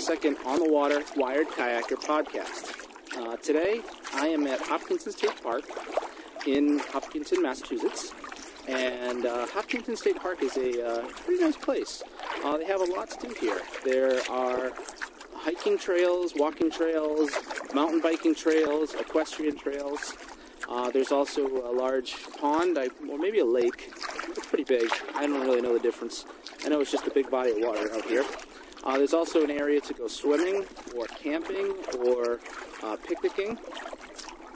second On the Water Wired Kayaker podcast. Uh, today, I am at Hopkinton State Park in Hopkinton, Massachusetts. And uh, Hopkinton State Park is a uh, pretty nice place. Uh, they have a lot to do here. There are hiking trails, walking trails, mountain biking trails, equestrian trails. Uh, there's also a large pond, I, or maybe a lake. It's pretty big. I don't really know the difference. I know it's just a big body of water out here. Uh, there's also an area to go swimming or camping or uh, picnicking.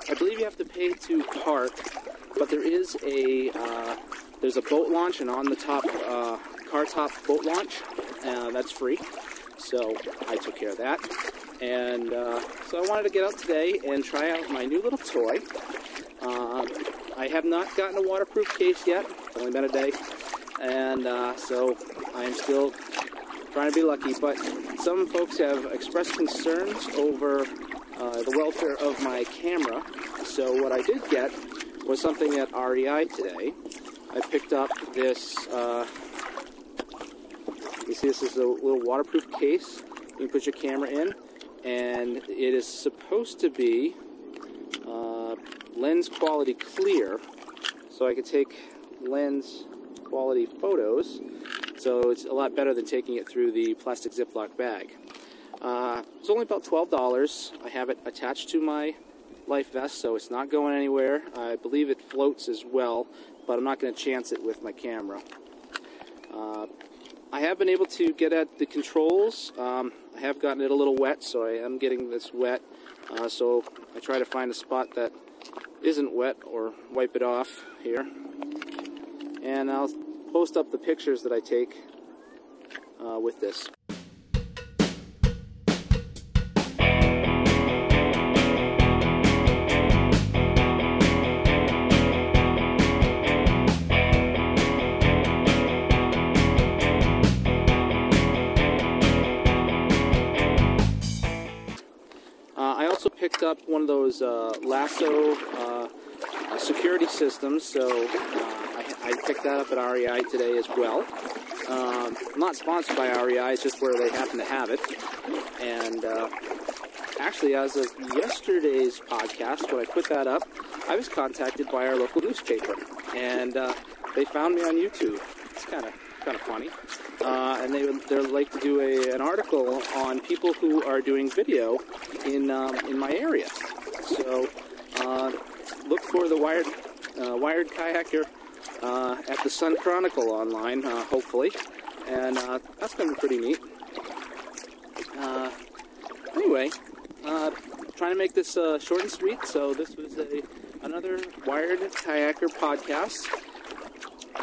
I believe you have to pay to park, but there is a uh, there's a boat launch and on the top uh, car top boat launch uh, that's free. So I took care of that, and uh, so I wanted to get out today and try out my new little toy. I have not gotten a waterproof case yet. It's only been a day, and so I am still trying to be lucky. But some folks have expressed concerns over uh, the welfare of my camera. So what I did get was something at REI today. I picked up this. Uh, you see, this is a little waterproof case. You can put your camera in, and it is supposed to be uh, lens quality clear, so I could take lens quality photos. So it's a lot better than taking it through the plastic Ziploc bag. Uh, it's only about $12. I have it attached to my life vest, so it's not going anywhere. I believe it floats as well, but I'm not going to chance it with my camera. Uh, I have been able to get at the controls. Um, I have gotten it a little wet, so I am getting this wet. Uh, so I try to find a spot that isn't wet or wipe it off here. And I'll post up the pictures that I take uh, with this. Uh, I also picked up one of those uh, lasso uh, security systems, so uh, I, picked that up at REI today as well. Um, not sponsored by REI, it's just where they happen to have it. And uh, actually, as of yesterday's podcast, when I put that up, I was contacted by our local newspaper, and uh, they found me on YouTube. It's kind of kind of funny. Uh, and they would they'd like to do a, an article on people who are doing video in um, in my area. So uh, look for the wired uh, wired kayaker uh, at the Sun Chronicle online, uh, hopefully, and uh, that's going to be pretty neat. anyway, trying to make this short and sweet. So this was a another wired kayaker podcast.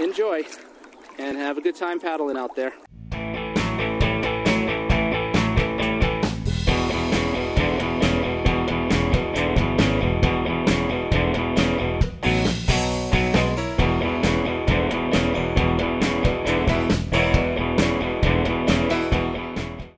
Enjoy and have a good time paddling out there.